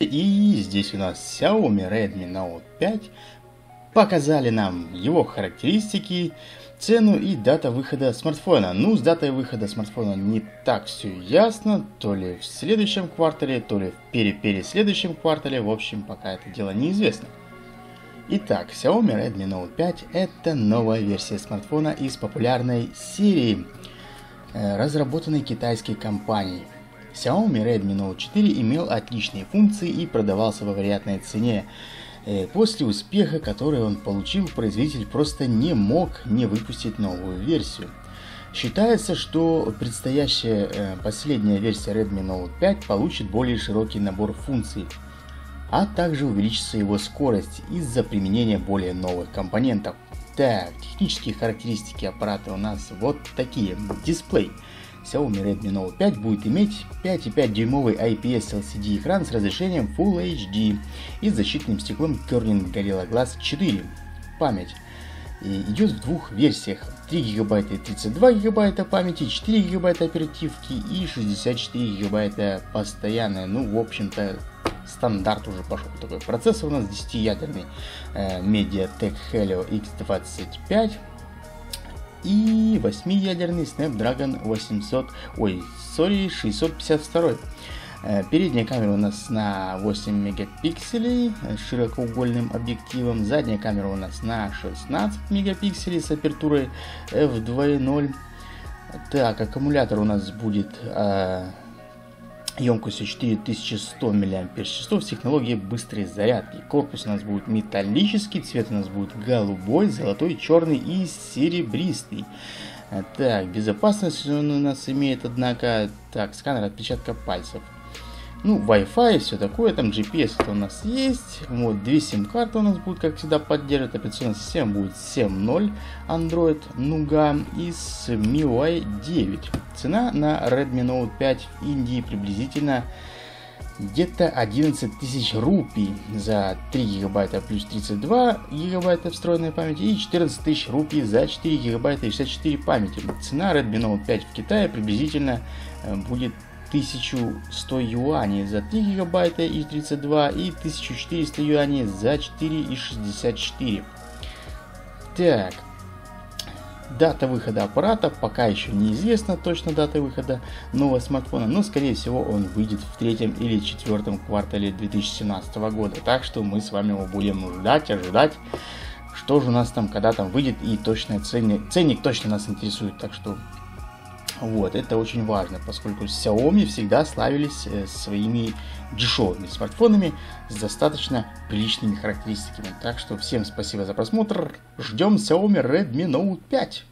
И здесь у нас Xiaomi Redmi Note 5. Показали нам его характеристики, цену и дата выхода смартфона. Ну, с датой выхода смартфона не так все ясно, то ли в следующем квартале, то ли в пере-переследующем квартале, в общем, пока это дело неизвестно. Итак, Xiaomi Redmi Note 5 это новая версия смартфона из популярной серии, э, разработанной китайской компанией. Xiaomi Redmi Note 4 имел отличные функции и продавался во вероятной цене. Э, после успеха, который он получил, производитель просто не мог не выпустить новую версию. Считается, что предстоящая э, последняя версия Redmi Note 5 получит более широкий набор функций, а также увеличится его скорость из-за применения более новых компонентов. Так, технические характеристики аппарата у нас вот такие. Дисплей. Xiaomi Redmi Note 5 будет иметь 5,5 дюймовый IPS LCD экран с разрешением Full HD и защитным стеклом Corning Gorilla Glass 4. Память идет в двух версиях. 3 гигабайта и 32 гигабайта памяти, 4 гигабайта оперативки и 64 гигабайта постоянная. Ну, в общем-то, стандарт уже пошел такой. Процессор у нас 10-ядерный э, MediaTek Helio X25 и 8-ядерный Snapdragon 800, ой, sorry, 652. Э, передняя камера у нас на 8 мегапикселей с широкоугольным объективом. Задняя камера у нас на 16 мегапикселей с апертурой f2.0. Так, аккумулятор у нас будет э, емкостью 4100 мАч с технологией быстрой зарядки. Корпус у нас будет металлический, цвет у нас будет голубой, золотой, черный и серебристый. Так, безопасность он у нас имеет, однако, так, сканер отпечатка пальцев. Ну, Wi-Fi все такое, там GPS это у нас есть. Вот, две сим-карты у нас будут, как всегда, поддерживать. Операционная система будет 7.0 Android Nougat и с MIUI 9. Цена на Redmi Note 5 в Индии приблизительно где-то 11 тысяч рупий за 3 гигабайта плюс 32 гигабайта встроенной памяти и 14 тысяч рупий за 4 гигабайта и 64 памяти. Цена Redmi Note 5 в Китае приблизительно э, будет 1100 юаней за 3 гигабайта и 32 и 1400 юаней за 4 и 64. Так, дата выхода аппарата пока еще неизвестна точно дата выхода нового смартфона, но скорее всего он выйдет в третьем или четвертом квартале 2017 года. Так что мы с вами его будем ждать, ожидать, что же у нас там, когда там выйдет и точный ценник, ценник точно нас интересует. Так что вот, это очень важно, поскольку Xiaomi всегда славились э, своими дешевыми смартфонами с достаточно приличными характеристиками. Так что всем спасибо за просмотр. Ждем Xiaomi Redmi Note 5.